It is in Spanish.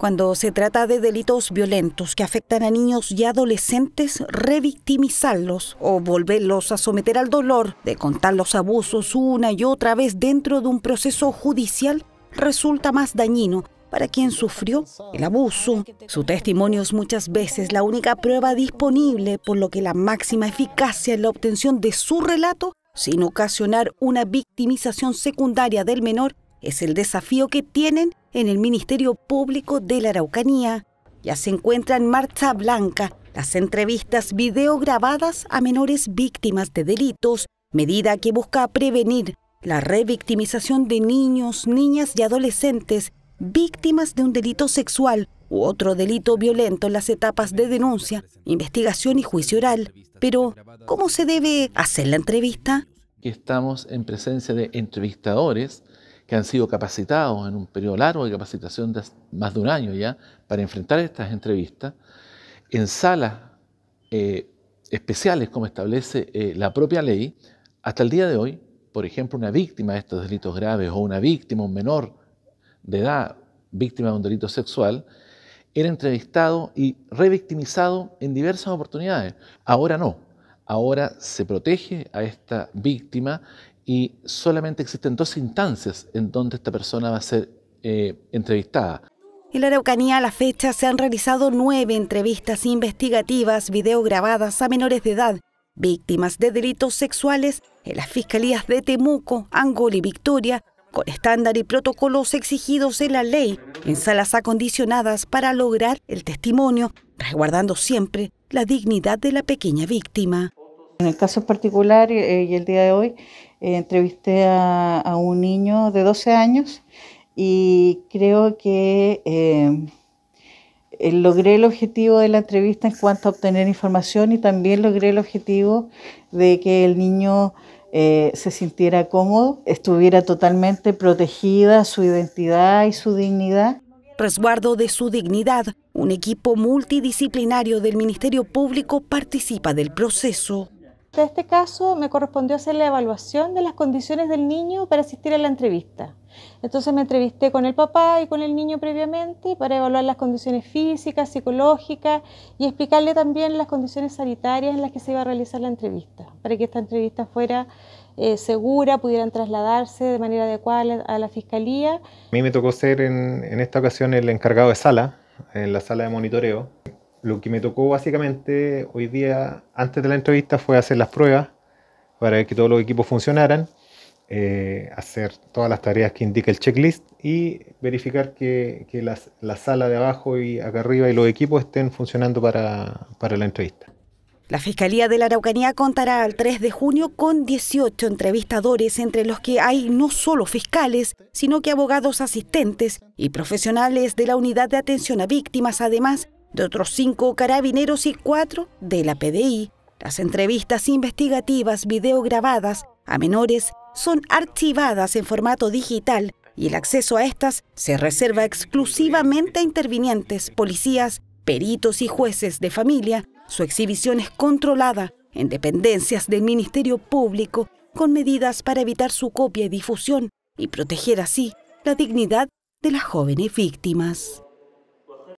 Cuando se trata de delitos violentos que afectan a niños y adolescentes, revictimizarlos o volverlos a someter al dolor de contar los abusos una y otra vez dentro de un proceso judicial resulta más dañino para quien sufrió el abuso. Su testimonio es muchas veces la única prueba disponible, por lo que la máxima eficacia en la obtención de su relato, sin ocasionar una victimización secundaria del menor, es el desafío que tienen en el Ministerio Público de la Araucanía. Ya se encuentra en marcha blanca las entrevistas videograbadas a menores víctimas de delitos, medida que busca prevenir la revictimización de niños, niñas y adolescentes víctimas de un delito sexual u otro delito violento en las etapas de denuncia, investigación y juicio oral. Pero, ¿cómo se debe hacer la entrevista? Estamos en presencia de entrevistadores que han sido capacitados en un periodo largo de capacitación de más de un año ya para enfrentar estas entrevistas en salas eh, especiales como establece eh, la propia ley. Hasta el día de hoy, por ejemplo, una víctima de estos delitos graves o una víctima, un menor de edad, víctima de un delito sexual, era entrevistado y revictimizado en diversas oportunidades. Ahora no. Ahora se protege a esta víctima y solamente existen dos instancias en donde esta persona va a ser eh, entrevistada. En la Araucanía a la fecha se han realizado nueve entrevistas investigativas videograbadas a menores de edad, víctimas de delitos sexuales en las fiscalías de Temuco, Angol y Victoria, con estándar y protocolos exigidos en la ley, en salas acondicionadas para lograr el testimonio, resguardando siempre la dignidad de la pequeña víctima. En el caso particular eh, y el día de hoy, eh, entrevisté a, un niño de 12 años y creo que eh, logré el objetivo de la entrevista en cuanto a obtener información y también logré el objetivo de que el niño eh, se sintiera cómodo, estuviera totalmente protegida su identidad y su dignidad. Resguardo de su dignidad, un equipo multidisciplinario del Ministerio Público participa del proceso. En este caso me correspondió hacer la evaluación de las condiciones del niño para asistir a la entrevista. Entonces me entrevisté con el papá y con el niño previamente para evaluar las condiciones físicas, psicológicas y explicarle también las condiciones sanitarias en las que se iba a realizar la entrevista, para que esta entrevista fuera eh, segura, pudieran trasladarse de manera adecuada a la fiscalía. A mí me tocó ser en, en esta ocasión el encargado de sala, en la sala de monitoreo. Lo que me tocó básicamente hoy día, antes de la entrevista, fue hacer las pruebas para que todos los equipos funcionaran, eh, hacer todas las tareas que indica el checklist y verificar que, que la sala de abajo y acá arriba y los equipos estén funcionando para, para la entrevista. La Fiscalía de la Araucanía contará al 3 de junio con 18 entrevistadores, entre los que hay no solo fiscales, sino que abogados asistentes y profesionales de la Unidad de Atención a Víctimas, además de otros cinco carabineros y cuatro de la PDI. Las entrevistas investigativas videograbadas a menores son archivadas en formato digital y el acceso a estas se reserva exclusivamente a intervinientes, policías, peritos y jueces de familia. Su exhibición es controlada en dependencias del Ministerio Público con medidas para evitar su copia y difusión y proteger así la dignidad de las jóvenes víctimas.